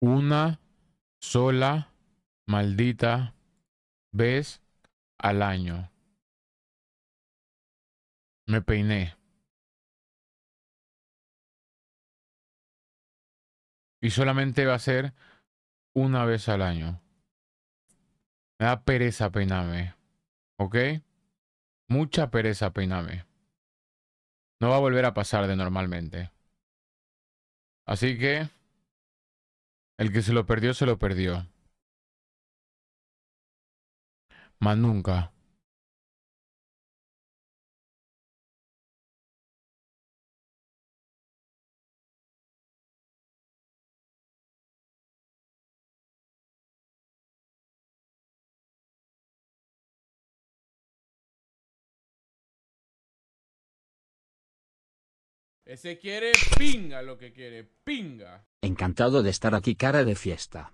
una sola maldita vez al año. Me peiné. Y solamente va a ser una vez al año. Me da pereza peinarme. ¿Ok? Mucha pereza peinarme. No va a volver a pasar de normalmente. Así que... El que se lo perdió, se lo perdió. Más nunca. Ese quiere pinga lo que quiere, pinga. Encantado de estar aquí cara de fiesta.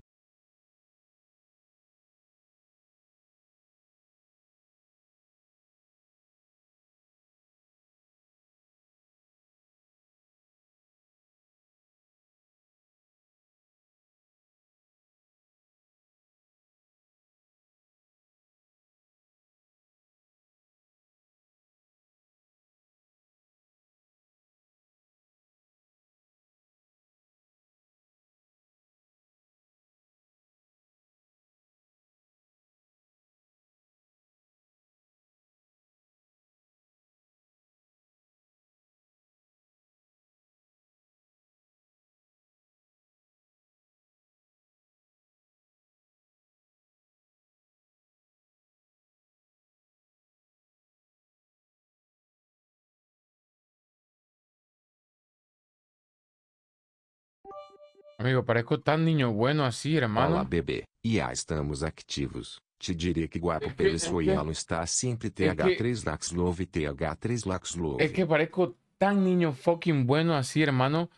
Amigo, parezco tan niño bueno así, hermano. Olá, bebê. E ah, estamos activos. Te direi que guapo É pelo é Soyalo está sempre TH3 Laxlove TH3 Laxlove. Es que parezco tan niño fucking bueno así, hermano,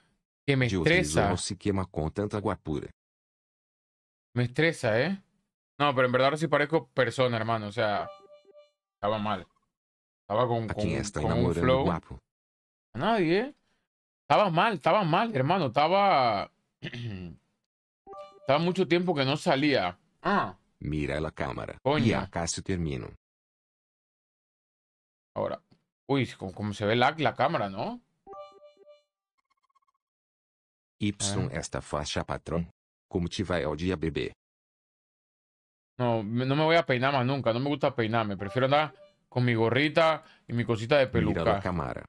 que me De utilizo estresa. não se queima com tanta guapura. Me estresa, ¿eh? No, pero en verdad ahora sí parezco persona, hermano. O sea, estaba mal. Estaba con, con, está con un flow. guapo? A nadie, ¿eh? Estaba mal, estaba mal, hermano. Estaba. estaba mucho tiempo que no salía. Ah, Mira a câmara. Coño. E acá se termino. ahora. Uy, como, como se ve lag la cámara, ¿no? Y Ah. esta faixa patrão. Como te vai ao dia, bebê? No, me- no me voy a peinar más nunca. No me gusta peinarme. Prefiero andar con mi gorrita y mi cosita de Mira a peluca. câmara.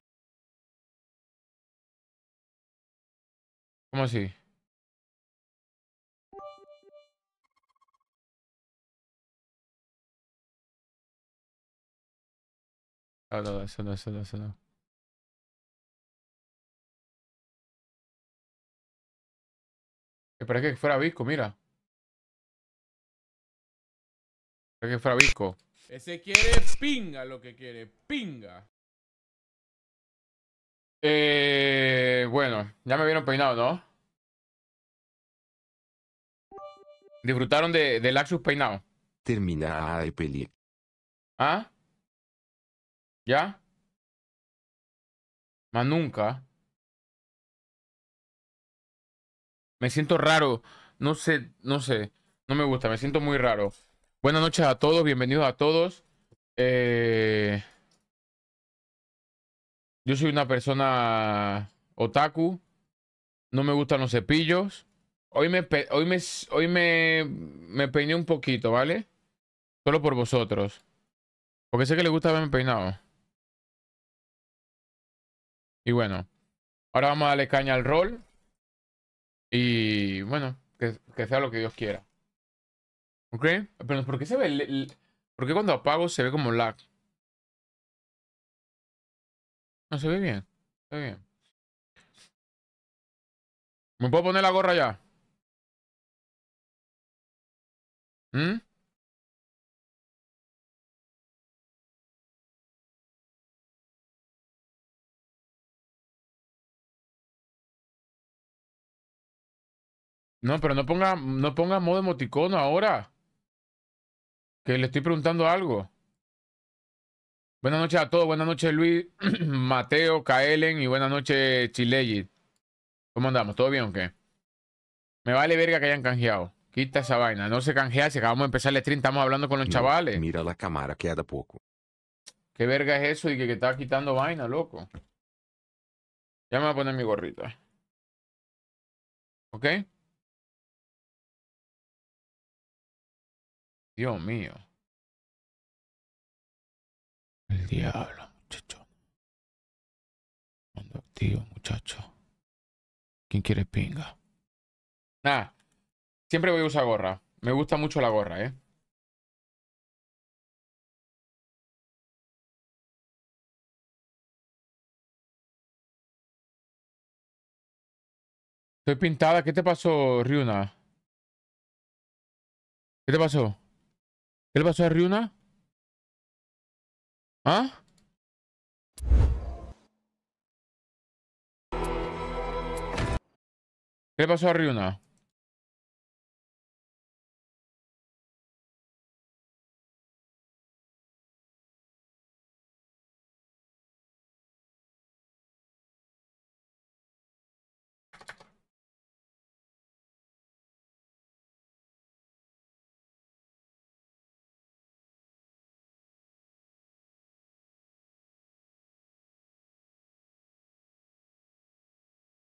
¿Cómo así? Ah, no, eso no, eso no, eso no. Que parece que fuera visco, mira. Parece que fuera visco. Ese quiere pinga lo que quiere, pinga. Eh, bueno, ya me vieron peinado, ¿no? Disfrutaron de, de Laxus peinado. Termina a Epeli. ¿Ah? ¿Ya? Más nunca. Me siento raro. No sé, no sé. No me gusta, me siento muy raro. Buenas noches a todos, bienvenidos a todos. Eh, Yo soy una persona otaku. No me gustan los cepillos. Hoy me, pe- hoy me, hoy me, me peiné un poquito, ¿vale? Solo por vosotros. Porque sé que le gusta verme peinado. Y bueno, ahora vamos a darle caña al rol. Y bueno, que, que sea lo que Dios quiera. ¿Ok? Pero ¿por qué se ve? el- el- ¿Por qué cuando apago se ve como lag? No, se ve bien. Se ve bien. ¿Me puedo poner la gorra ya? ¿Mm? No, pero no ponga, no ponga modo emoticono ahora. Que le estoy preguntando algo. Buenas noches a todos. Buenas noches, Luis, Mateo, Kaelen y buenas noches, Chileyit. ¿Cómo andamos? ¿Todo bien o qué? Me vale verga que hayan canjeado. Quita esa vaina. No se canjea. Si acabamos de empezar el stream, estamos hablando con los No, chavales. Mira la cámara queda pouco. ¿Qué verga es eso? Y que, que está quitando vaina, loco. Ya me voy a poner mi gorrita. ¿Ok? Dios mío. El diablo, muchacho. Cuando activo, muchacho. ¿Quién quiere pinga? Nada. Siempre voy a usar gorra. Me gusta mucho la gorra, ¿eh? Estoy pintada. ¿Qué te pasó, Ryuna? ¿Qué te pasó? ¿Qué le pasó a Ryuna? ¿Ah? ¿Qué pasó a Ryuna?